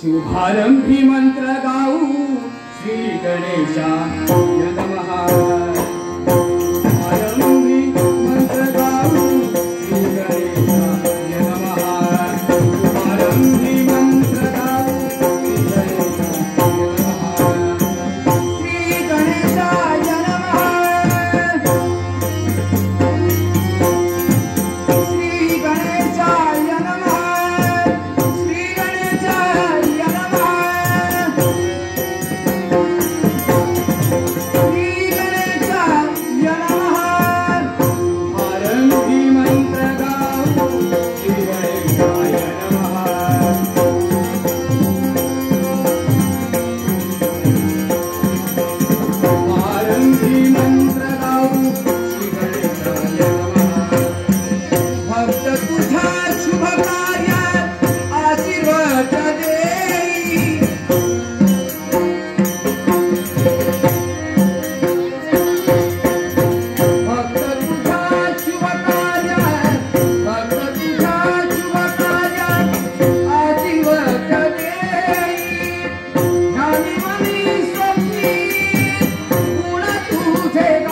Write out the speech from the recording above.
शुभारम्भि मन्त्र गा श्री गणेशा say